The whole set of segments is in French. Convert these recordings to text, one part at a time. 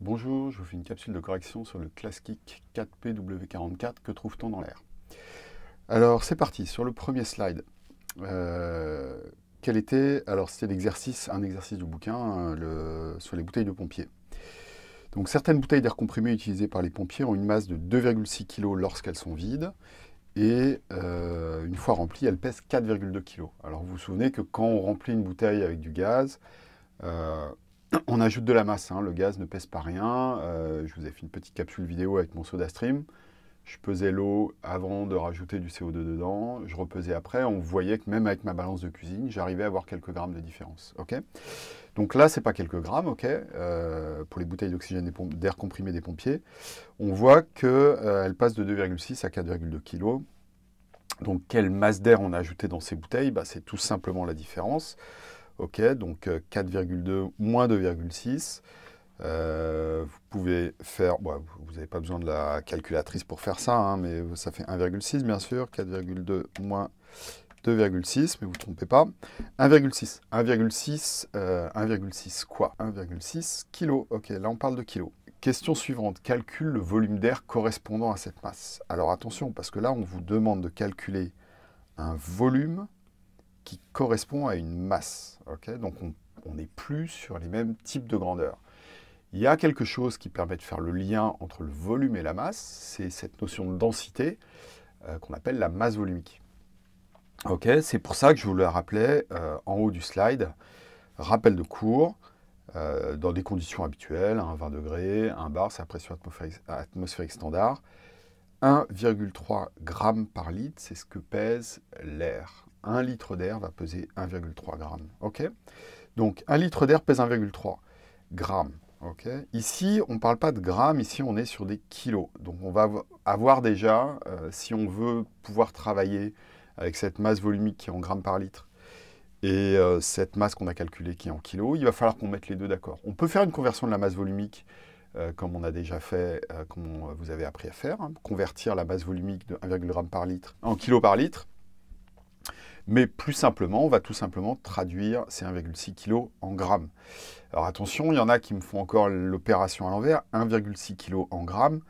Bonjour, je vous fais une capsule de correction sur le classique 4PW44. Que trouve-t-on dans l'air Alors c'est parti, sur le premier slide. Euh, quel était Alors c'était l'exercice, un exercice du bouquin hein, sur les bouteilles de pompiers. Donc certaines bouteilles d'air comprimé utilisées par les pompiers ont une masse de 2,6 kg lorsqu'elles sont vides. Et euh, une fois remplies, elles pèsent 4,2 kg. Alors vous vous souvenez que quand on remplit une bouteille avec du gaz, euh, on ajoute de la masse, hein. le gaz ne pèse pas rien. Euh, je vous ai fait une petite capsule vidéo avec mon soda stream. Je pesais l'eau avant de rajouter du CO2 dedans, je repesais après, on voyait que même avec ma balance de cuisine, j'arrivais à avoir quelques grammes de différence. Donc là, ce n'est pas quelques grammes, euh, pour les bouteilles d'oxygène d'air comprimé des pompiers. On voit qu'elles euh, passent de 2,6 à 4,2 kg. Donc quelle masse d'air on a ajouté dans ces bouteilles? Bah, C'est tout simplement la différence. Ok, donc 4,2 euh, moins 2,6. Euh, vous pouvez faire, vous n'avez pas besoin de la calculatrice pour faire ça, hein, mais ça fait 1,6 bien sûr, 4,2 moins 2,6, mais vous ne trompez pas. 1,6, 1,6, 1,6 quoi? 1,6 kg, ok, là on parle de kilo. Question suivante, calcule le volume d'air correspondant à cette masse. Alors attention, parce que là on vous demande de calculer un volume correspond à une masse. Donc on n'est plus sur les mêmes types de grandeur. Il y a quelque chose qui permet de faire le lien entre le volume et la masse, c'est cette notion de densité euh, qu'on appelle la masse volumique. c'est pour ça que je vous le rappelais euh, en haut du slide. Rappel de cours, euh, dans des conditions habituelles, 20 degrés, 1 bar, c'est la pression atmosphérique standard. 1,3 g par litre, c'est ce que pèse l'air. 1 litre d'air va peser 1,3 g. Donc 1 litre d'air pèse 1,3 g. Ici, on ne parle pas de grammes, ici on est sur des kilos. Donc on va avoir déjà, euh, si on veut pouvoir travailler avec cette masse volumique qui est en grammes par litre, et euh, cette masse qu'on a calculée qui est en kilos, il va falloir qu'on mette les deux d'accord. On peut faire une conversion de la masse volumique, euh, comme on a déjà fait, comme vous avez appris à faire, hein. convertir la masse volumique de 1,1 g par litre en kilos par litre. Mais plus simplement, on va tout simplement traduire ces 1,6 kg en grammes. Alors attention, il y en a qui me font encore l'opération à l'envers, 1,6 kg en grammes.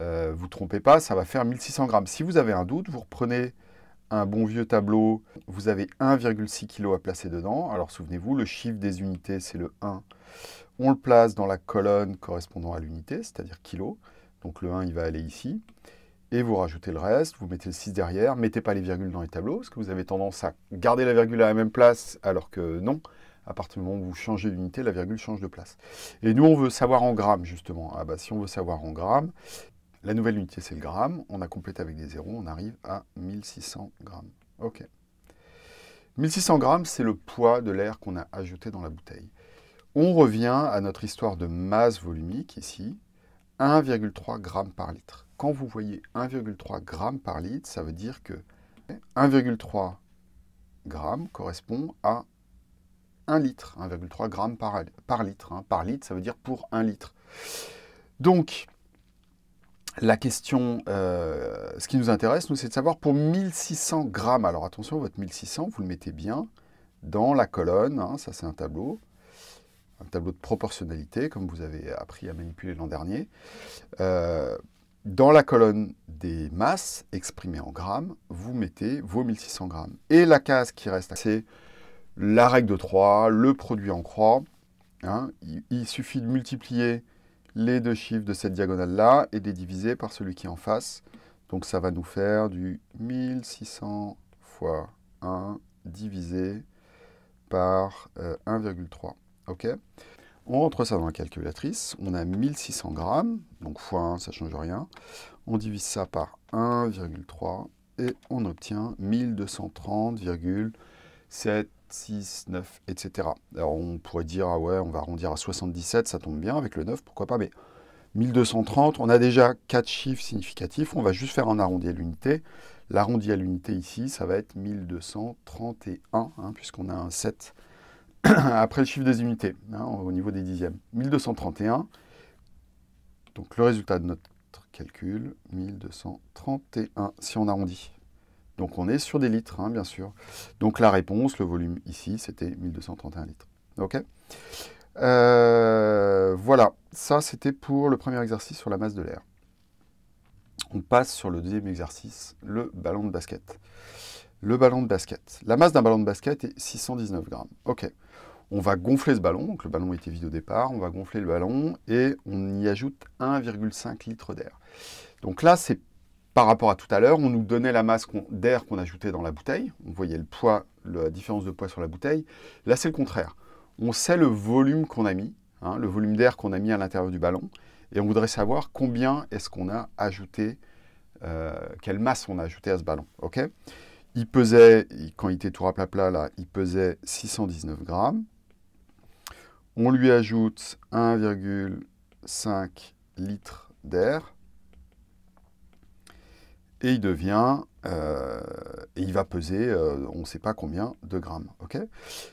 Euh, vous ne trompez pas, ça va faire 1600 grammes. Si vous avez un doute, vous reprenez un bon vieux tableau, vous avez 1,6 kg à placer dedans. Alors souvenez-vous, le chiffre des unités, c'est le 1. On le place dans la colonne correspondant à l'unité, c'est-à-dire kilo. Donc le 1, il va aller ici et vous rajoutez le reste, vous mettez le 6 derrière, mettez pas les virgules dans les tableaux, parce que vous avez tendance à garder la virgule à la même place, alors que non, à partir du moment où vous changez d'unité, la virgule change de place. Et nous, on veut savoir en grammes, justement. Ah bah, si on veut savoir en grammes, la nouvelle unité, c'est le gramme, on a complété avec des zéros, on arrive à 1600 grammes. Ok. 1600 grammes, c'est le poids de l'air qu'on a ajouté dans la bouteille. On revient à notre histoire de masse volumique, ici, 1,3 g par litre quand vous voyez 1,3 g par litre, ça veut dire que 1,3 g correspond à 1 litre, 1,3 g par, litre. Hein. Par litre, ça veut dire pour 1 litre. Donc, la question, euh, ce qui nous intéresse, nous, c'est de savoir pour 1600 grammes. Alors attention, votre 1600, vous le mettez bien dans la colonne. Hein, ça, c'est un tableau. Un tableau de proportionnalité, comme vous avez appris à manipuler l'an dernier. Euh, dans la colonne des masses exprimées en grammes, vous mettez vos 1600 grammes. Et la case qui reste, c'est la règle de 3, le produit en croix. Hein. il, suffit de multiplier les deux chiffres de cette diagonale-là et de les diviser par celui qui est en face. Donc ça va nous faire du 1600 fois 1 divisé par 1,3. On rentre ça dans la calculatrice, on a 1600 grammes, donc fois 1, ça ne change rien. On divise ça par 1,3 et on obtient 1230,769, etc. Alors on pourrait dire, ah ouais, on va arrondir à 77, ça tombe bien avec le 9, pourquoi pas, mais 1230, on a déjà 4 chiffres significatifs, on va juste faire un arrondi à l'unité. L'arrondi à l'unité ici, ça va être 1231, hein, puisqu'on a un 7 après le chiffre des unités, hein, au niveau des dixièmes. 1231, donc le résultat de notre calcul, 1231, si on arrondit. Donc on est sur des litres, hein, bien sûr. Donc la réponse, le volume ici, c'était 1231 litres. Ok? Euh, Voilà. ça c'était pour le premier exercice sur la masse de l'air. On passe sur le deuxième exercice, le ballon de basket. Le ballon de basket. La masse d'un ballon de basket est 619 grammes. On va gonfler ce ballon, le ballon était vide au départ, on va gonfler le ballon et on y ajoute 1,5 litre d'air. Donc là, c'est par rapport à tout à l'heure, on nous donnait la masse d'air qu'on ajoutait dans la bouteille. On voyait le poids, la différence de poids sur la bouteille. Là, c'est le contraire. On sait le volume qu'on a mis, hein, le volume d'air qu'on a mis à l'intérieur du ballon, et on voudrait savoir combien est-ce qu'on a ajouté, euh, quelle masse on a ajouté à ce ballon. Il pesait, quand il était tout plat là, il pesait 619 grammes. On lui ajoute 1,5 litre d'air et il devient, euh, et il va peser, euh, on ne sait pas combien de grammes.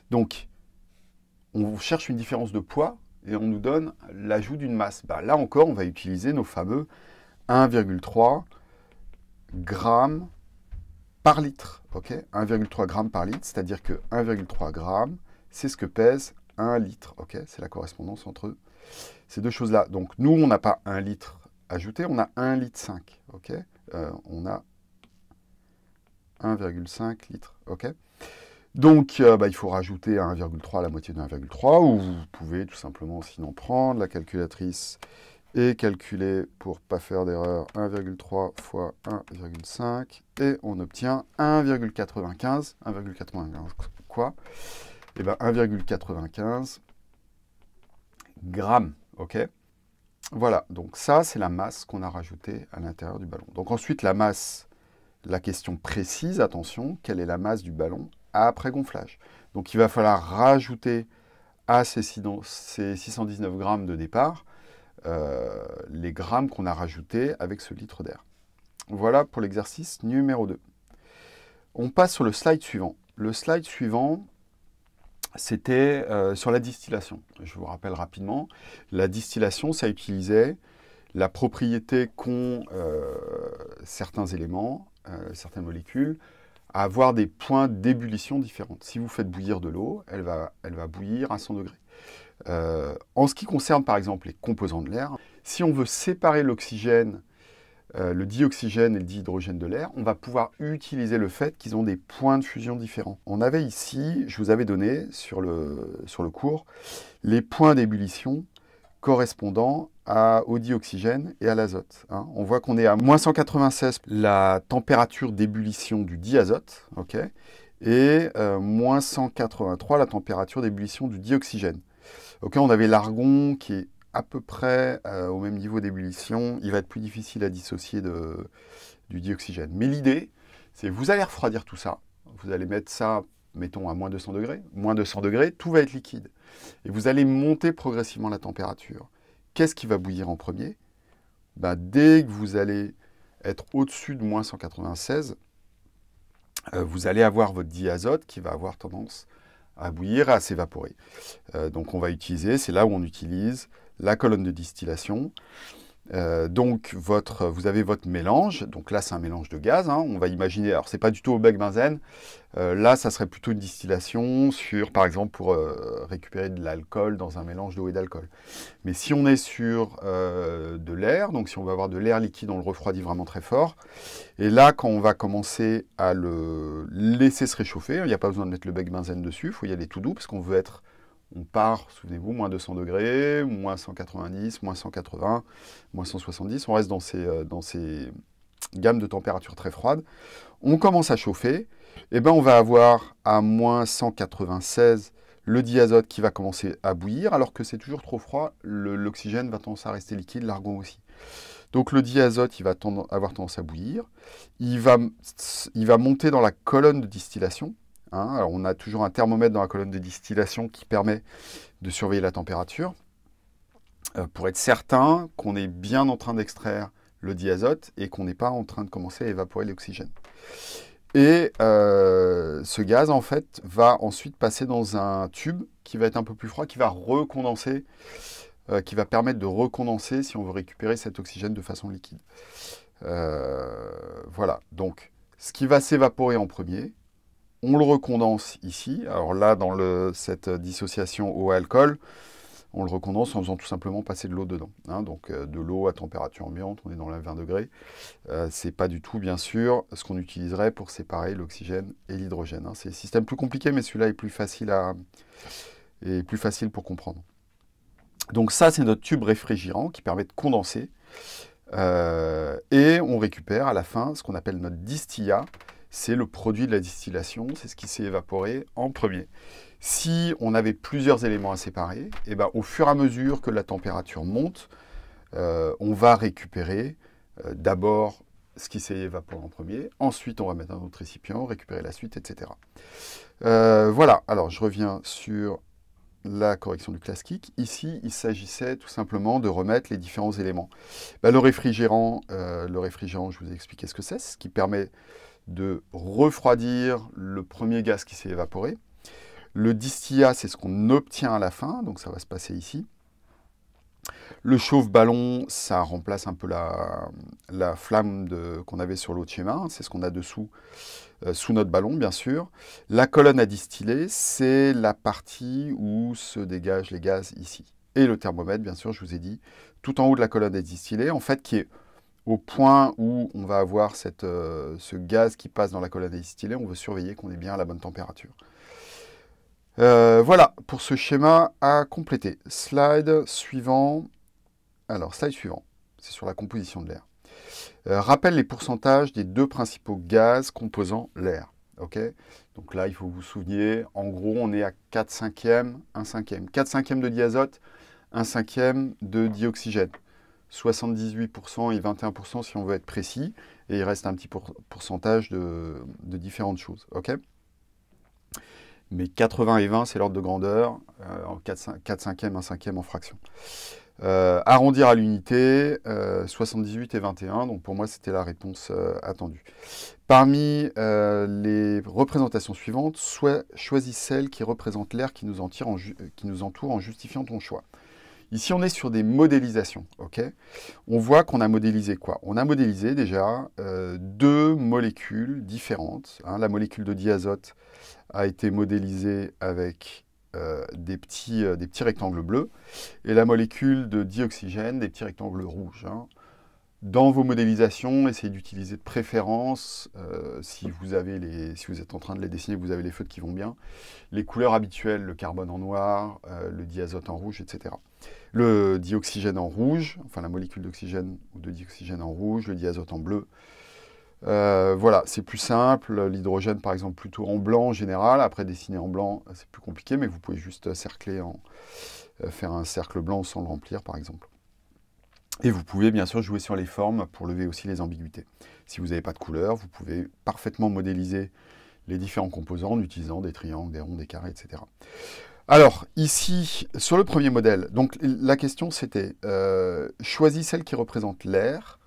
Donc, on cherche une différence de poids et on nous donne l'ajout d'une masse. Bah, là encore, on va utiliser nos fameux 1,3 grammes par litre. ok? 1,3 grammes par litre, c'est-à-dire que 1,3 grammes, c'est ce que pèse 1 litre. ok? C'est la correspondance entre ces deux choses-là. Donc, nous, on n'a pas 1 litre ajouté, on a 1 litre 5. ok? Euh, on a 1,5 litres. ok? Donc, euh, bah, il faut rajouter 1,3 à la moitié de 1,3, ou vous pouvez tout simplement sinon prendre la calculatrice et calculer, pour pas faire d'erreur, 1,3 fois 1,5, et on obtient 1,95. 1,95 quoi? Eh bien, 1,95 grammes, ok? Voilà, donc ça, c'est la masse qu'on a rajoutée à l'intérieur du ballon. Donc ensuite, la masse, la question précise, attention, quelle est la masse du ballon après gonflage Donc il va falloir rajouter à ces, 619 grammes de départ euh, les grammes qu'on a rajoutés avec ce litre d'air. Voilà pour l'exercice numéro 2. On passe sur le slide suivant. Le slide suivant, c'était euh, sur la distillation. Je vous rappelle rapidement, la distillation, ça utilisait la propriété qu'ont euh, certains éléments, certaines molécules, à avoir des points d'ébullition différents. Si vous faites bouillir de l'eau, elle va, elle va bouillir à 100 degrés. En ce qui concerne par exemple les composants de l'air, si on veut séparer l'oxygène euh, le dioxygène et le dihydrogène de l'air, on va pouvoir utiliser le fait qu'ils ont des points de fusion différents. On avait ici, je vous avais donné sur le, sur le cours, les points d'ébullition correspondant au dioxygène et à l'azote. Hein. On voit qu'on est à moins 196 la température d'ébullition du diazote, et euh, moins 183 la température d'ébullition du dioxygène. On avait l'argon qui est à peu près euh, au même niveau d'ébullition, il va être plus difficile à dissocier du dioxygène. Mais l'idée, c'est vous allez refroidir tout ça, vous allez mettre ça, mettons, à moins 200 degrés, moins 200 degrés, tout va être liquide. Et vous allez monter progressivement la température. Qu'est-ce qui va bouillir en premier? Ben, Dès que vous allez être au-dessus de moins 196, euh, vous allez avoir votre diazote qui va avoir tendance à bouillir à s'évaporer. Euh, donc on va utiliser, c'est là où on utilise la colonne de distillation. Euh, donc votre, vous avez votre mélange, donc là c'est un mélange de gaz, hein. on va imaginer, alors c'est pas du tout au bec benzène, euh, là ça serait plutôt une distillation sur, par exemple pour euh, récupérer de l'alcool dans un mélange d'eau et d'alcool. Mais si on est sur de l'air, donc si on va avoir de l'air liquide, on le refroidit vraiment très fort, et là quand on va commencer à le laisser se réchauffer, il n'y a pas besoin de mettre le bec benzène dessus, il faut y aller tout doux parce qu'on veut être on part, souvenez-vous, moins 200 degrés, moins 190, moins 180, moins 170. On reste dans ces, euh, dans ces gammes de température très froides. On commence à chauffer. Et eh ben, on va avoir à moins 196 le diazote qui va commencer à bouillir, alors que c'est toujours trop froid, l'oxygène va tendance à rester liquide, l'argon aussi. Donc le diazote, il va avoir tendance à bouillir. Il va, il va monter dans la colonne de distillation. Hein. on a toujours un thermomètre dans la colonne de distillation qui permet de surveiller la température euh, pour être certain qu'on est bien en train d'extraire le diazote et qu'on n'est pas en train de commencer à évaporer l'oxygène. Et euh, ce gaz, en fait, va ensuite passer dans un tube qui va être un peu plus froid, qui va recondenser, euh, qui va permettre de recondenser si on veut récupérer cet oxygène de façon liquide. voilà, donc ce qui va s'évaporer en premier, on le recondense ici. Alors là, dans cette dissociation eau-alcool, on le recondense en faisant tout simplement passer de l'eau dedans. Hein. donc euh, de l'eau à température ambiante, on est dans les 20 degrés. Euh, Ce n'est pas du tout, bien sûr, ce qu'on utiliserait pour séparer l'oxygène et l'hydrogène. Hein. C'est un système plus compliqué, mais celui-là est plus facile à plus facile pour comprendre. Donc ça, c'est notre tube réfrigérant qui permet de condenser. Euh, et on récupère à la fin ce qu'on appelle notre distillat. C'est le produit de la distillation, c'est ce qui s'est évaporé en premier. Si on avait plusieurs éléments à séparer, et eh ben, au fur et à mesure que la température monte, euh, on va récupérer euh, d'abord ce qui s'est évaporé en premier, ensuite on va mettre un autre récipient, récupérer la suite, etc. Euh, voilà, alors je reviens sur la correction du classique. Ici, il s'agissait tout simplement de remettre les différents éléments. Le, réfrigérant, le réfrigérant, je vous ai expliqué ce que c'est, ce qui permet de refroidir le premier gaz qui s'est évaporé. Le distillat, c'est ce qu'on obtient à la fin, donc ça va se passer ici. Le chauffe-ballon, ça remplace un peu la, la flamme qu'on avait sur l'autre schéma, c'est ce qu'on a dessous, euh, sous notre ballon bien sûr. La colonne à distiller, c'est la partie où se dégagent les gaz ici. Et le thermomètre, bien sûr, je vous ai dit, tout en haut de la colonne à distiller, en fait, qui est au point où on va avoir euh, ce gaz qui passe dans la colonne à distiller, on veut surveiller qu'on est bien à la bonne température. Euh, voilà pour ce schéma à compléter. Slide suivant. Alors, slide suivant, c'est sur la composition de l'air. Euh, rappelle les pourcentages des deux principaux gaz composant l'air. Ok? Donc là, il faut vous souvenir, en gros, on est à 4 cinquièmes, 1 cinquième. 4 cinquièmes de diazote, 1 cinquième de dioxygène. 78% et 21% si on veut être précis. Et il reste un petit pourcentage de, différentes choses. mais 80 et 20, c'est l'ordre de grandeur, euh, en 4, 4 5e, 1 5e en fraction. Euh, arrondir à l'unité, 78 euh, et 21, donc pour moi c'était la réponse attendue. Parmi les représentations suivantes, choisis celle qui représente l'air qui, qui, nous entoure en justifiant ton choix. Ici, on est sur des modélisations. on voit qu'on a modélisé quoi? On a modélisé déjà deux molécules différentes. Hein, la molécule de diazote a été modélisé avec euh, des, petits, euh, des petits rectangles bleus et la molécule de dioxygène des petits rectangles rouges. Hein. Dans vos modélisations, essayez d'utiliser de préférence, euh, si, vous êtes en train de les dessiner, vous avez les feutres qui vont bien, les couleurs habituelles, le carbone en noir, le diazote en rouge, etc. Le dioxygène en rouge, enfin la molécule d'oxygène ou de dioxygène en rouge, le diazote en bleu, euh, voilà, c'est plus simple. L'hydrogène, par exemple, plutôt en blanc en général. Après, dessiner en blanc, c'est plus compliqué, mais vous pouvez juste cercler en, euh, faire un cercle blanc sans le remplir, par exemple. Et vous pouvez bien sûr jouer sur les formes pour lever aussi les ambiguïtés. Si vous n'avez pas de couleur, vous pouvez parfaitement modéliser les différents composants en utilisant des triangles, des ronds, des carrés, etc. Alors, ici, sur le premier modèle, donc la question c'était, euh, choisis celle qui représente l'air,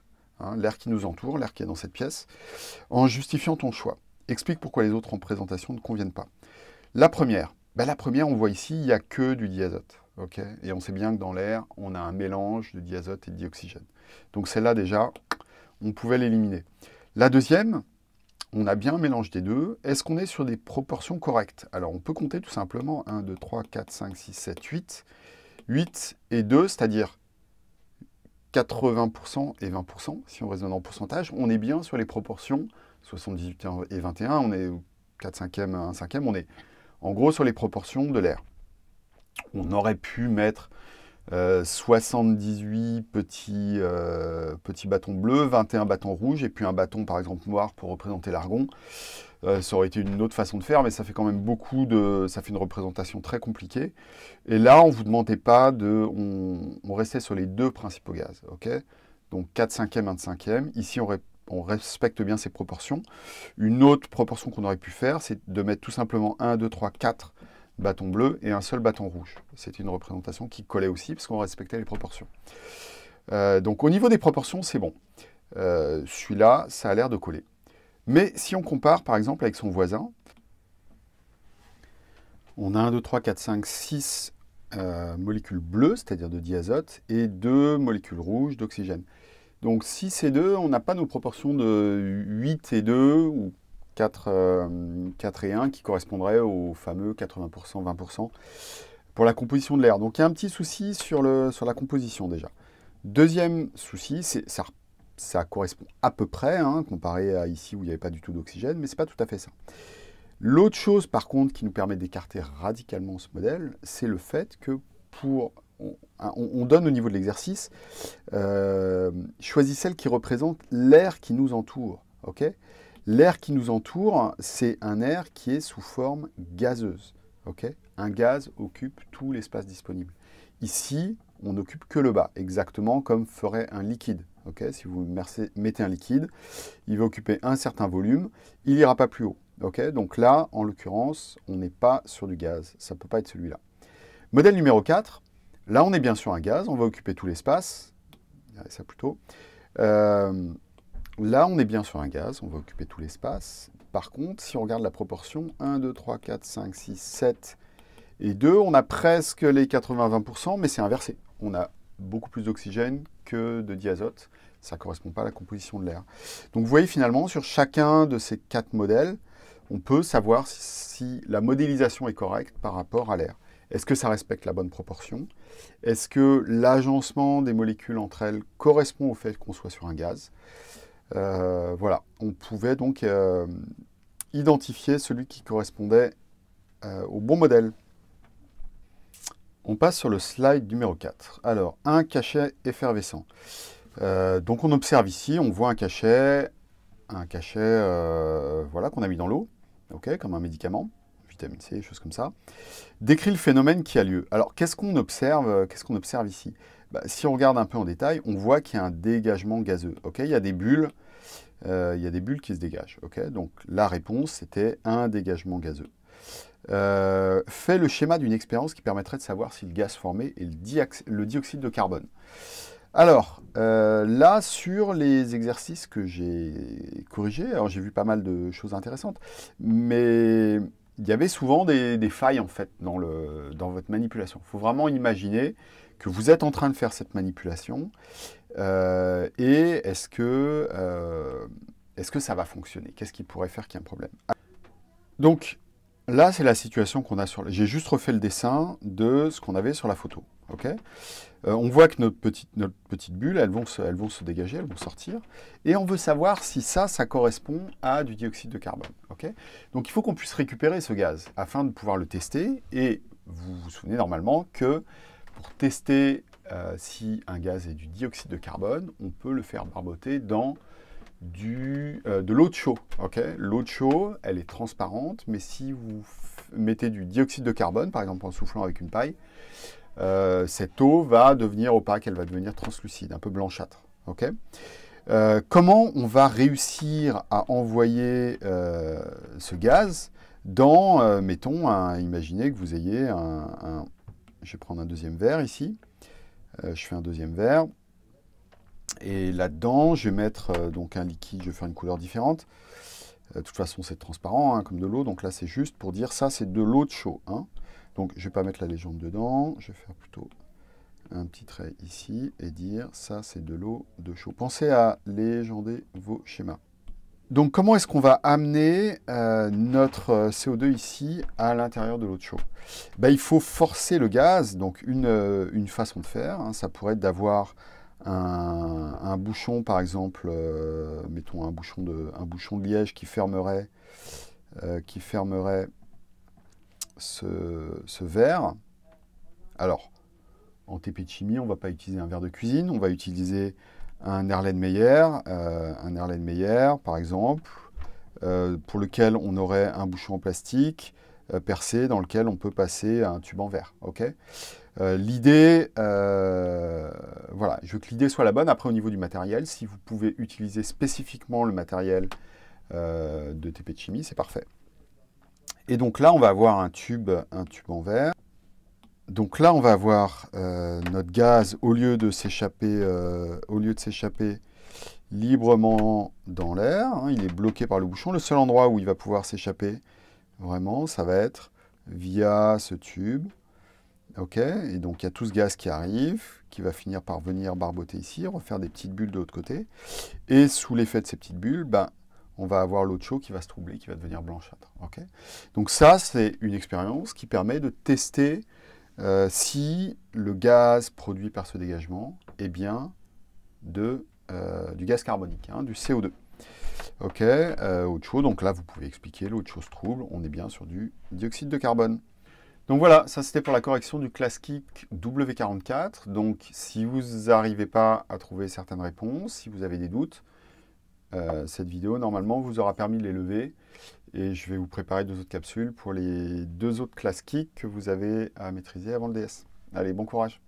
Hein, l'air qui nous entoure, l'air qui est dans cette pièce, en justifiant ton choix. Explique pourquoi les autres représentations ne conviennent pas. La première, ben, la première, on voit ici, il n'y a que du diazote. Et on sait bien que dans l'air, on a un mélange de diazote et de dioxygène. Donc celle-là, déjà, on pouvait l'éliminer. La deuxième, on a bien un mélange des deux. Est-ce qu'on est sur des proportions correctes? Alors, on peut compter tout simplement 1, 2, 3, 4, 5, 6, 7, 8. 8 et 2, c'est-à-dire 80% et 20%, si on raisonne en pourcentage, on est bien sur les proportions 78 et 21, on est 4 5e, 1 5e, on est en gros sur les proportions de l'air. On aurait pu mettre 78 euh, petits, euh, petits bâtons bleus, 21 bâtons rouges, et puis un bâton par exemple noir pour représenter l'argon. Euh, ça aurait été une autre façon de faire, mais ça fait quand même beaucoup de... ça fait une représentation très compliquée. Et là, on ne vous demandait pas de... On, restait sur les deux principaux gaz, Donc 4 cinquièmes, 1 cinquième. Ici, on, on respecte bien ces proportions. Une autre proportion qu'on aurait pu faire, c'est de mettre tout simplement 1, 2, 3, 4 bâtons bleus et un seul bâton rouge. C'était une représentation qui collait aussi, parce qu'on respectait les proportions. Euh, donc au niveau des proportions, c'est bon. Euh, celui-là, ça a l'air de coller. Mais si on compare par exemple avec son voisin, on a 1, 2, 3, 4, 5, 6 molécules bleues, c'est-à-dire de diazote, et 2 molécules rouges d'oxygène. Donc 6 et 2, on n'a pas nos proportions de 8 et 2 ou 4, 4 euh, et 1 qui correspondraient au fameux 80%, 20%. pour la composition de l'air. Donc il y a un petit souci sur, le, sur la composition déjà. Deuxième souci, ça, correspond à peu près, hein, comparé à ici où il n'y avait pas du tout d'oxygène, mais ce n'est pas tout à fait ça. L'autre chose, par contre, qui nous permet d'écarter radicalement ce modèle, c'est le fait que pour... On, donne au niveau de l'exercice, euh, choisis celle qui représente l'air qui nous entoure. L'air qui nous entoure, c'est un air qui est sous forme gazeuse. un gaz occupe tout l'espace disponible. Ici, on n'occupe que le bas, exactement comme ferait un liquide. si vous mettez un liquide, il va occuper un certain volume, il n'ira pas plus haut. Donc là, en l'occurrence, on n'est pas sur du gaz, ça ne peut pas être celui-là. Modèle numéro 4, là on est bien sur un gaz, on va occuper tout l'espace, ça plutôt. Euh, là on est bien sur un gaz, on va occuper tout l'espace. Par contre, si on regarde la proportion, 1, 2, 3, 4, 5, 6, 7 et 2, on a presque les 80-20%, mais c'est inversé. On a beaucoup plus d'oxygène que de diazote. Ça ne correspond pas à la composition de l'air. Donc vous voyez finalement, sur chacun de ces quatre modèles, on peut savoir si la modélisation est correcte par rapport à l'air. Est-ce que ça respecte la bonne proportion? Est-ce que l'agencement des molécules entre elles correspond au fait qu'on soit sur un gaz? Euh, Voilà, on pouvait donc euh, identifier celui qui correspondait euh, au bon modèle. On passe sur le slide numéro 4. Alors, un cachet effervescent. Donc on observe ici, on voit un cachet, un cachet voilà, qu'on a mis dans l'eau, comme un médicament, vitamine C, choses comme ça, décrit le phénomène qui a lieu. Alors qu'est-ce qu'on observe, qu'est-ce qu'on observe ici? Bah, Si on regarde un peu en détail, on voit qu'il y a un dégagement gazeux. il y a des bulles, il y a des bulles qui se dégagent. donc la réponse, c'était un dégagement gazeux. Euh, fait le schéma d'une expérience qui permettrait de savoir si le gaz formé est le, dioxyde de carbone. Alors, euh, là, sur les exercices que j'ai corrigés, alors j'ai vu pas mal de choses intéressantes, mais il y avait souvent des, failles, en fait, dans votre manipulation. Il faut vraiment imaginer que vous êtes en train de faire cette manipulation, euh, et est-ce que, -ce que ça va fonctionner? Qu'est-ce qui pourrait faire qu'il y ait un problème? Donc, Là, c'est la situation qu'on a sur... J'ai juste refait le dessin de ce qu'on avait sur la photo. Euh, on voit que notre petite, notre petite bulle, elles vont, se, elles vont se dégager, elles vont sortir. Et on veut savoir si ça, ça correspond à du dioxyde de carbone. Donc il faut qu'on puisse récupérer ce gaz afin de pouvoir le tester. Et vous vous souvenez normalement que pour tester euh, si un gaz est du dioxyde de carbone, on peut le faire barboter dans du, euh, de l'eau de chaud. l'eau de chaud, elle est transparente, mais si vous mettez du dioxyde de carbone, par exemple en soufflant avec une paille, euh, cette eau va devenir opaque, elle va devenir translucide, un peu blanchâtre. Euh, comment on va réussir à envoyer ce gaz dans, mettons, un, imaginez que vous ayez un, Je vais prendre un deuxième verre ici. je fais un deuxième verre. Et là-dedans, je vais mettre euh, donc un liquide, je vais faire une couleur différente. Euh, de toute façon, c'est transparent, hein, comme de l'eau. Donc là, c'est juste pour dire ça, c'est de l'eau de chaud. Hein. Donc, je ne vais pas mettre la légende dedans. Je vais faire plutôt un petit trait ici et dire ça, c'est de l'eau de chaud. Pensez à légender vos schémas. Donc, comment est-ce qu'on va amener euh, notre CO2 ici à l'intérieur de l'eau de chaud ben, Il faut forcer le gaz. Donc, une, façon de faire, hein, ça pourrait être d'avoir un, bouchon, par exemple, euh, mettons un bouchon, de, un bouchon de liège qui fermerait, euh, qui fermerait ce, verre. Alors, en TP de chimie, on ne va pas utiliser un verre de cuisine, on va utiliser euh, un Erlenmeyer par exemple, pour lequel on aurait un bouchon en plastique percé dans lequel on peut passer un tube en verre. euh, l'idée, euh, voilà, je veux que l'idée soit la bonne. Après, au niveau du matériel, si vous pouvez utiliser spécifiquement le matériel euh, de TP de chimie, c'est parfait. Et donc là, on va avoir un tube, un tube en verre. Donc là, on va avoir notre gaz, au lieu de s'échapper, au lieu de s'échapper librement dans l'air, hein, il est bloqué par le bouchon. Le seul endroit où il va pouvoir s'échapper, vraiment, ça va être via ce tube. Ok, et donc il y a tout ce gaz qui arrive, qui va finir par venir barboter ici, refaire des petites bulles de l'autre côté. Et sous l'effet de ces petites bulles, ben, on va avoir l'eau de qui va se troubler, qui va devenir blanchâtre. Ok donc ça, c'est une expérience qui permet de tester euh, si le gaz produit par ce dégagement est bien de, euh, du gaz carbonique, hein, du CO2. Ok, euh, autre chose, donc là vous pouvez expliquer l'autre chose trouble, on est bien sur du dioxyde de carbone. Donc voilà, ça c'était pour la correction du classique W44. Donc si vous n'arrivez pas à trouver certaines réponses, si vous avez des doutes, euh, cette vidéo normalement vous aura permis de les lever. Et je vais vous préparer deux autres capsules pour les deux autres classiques que vous avez à maîtriser avant le DS. Allez, bon courage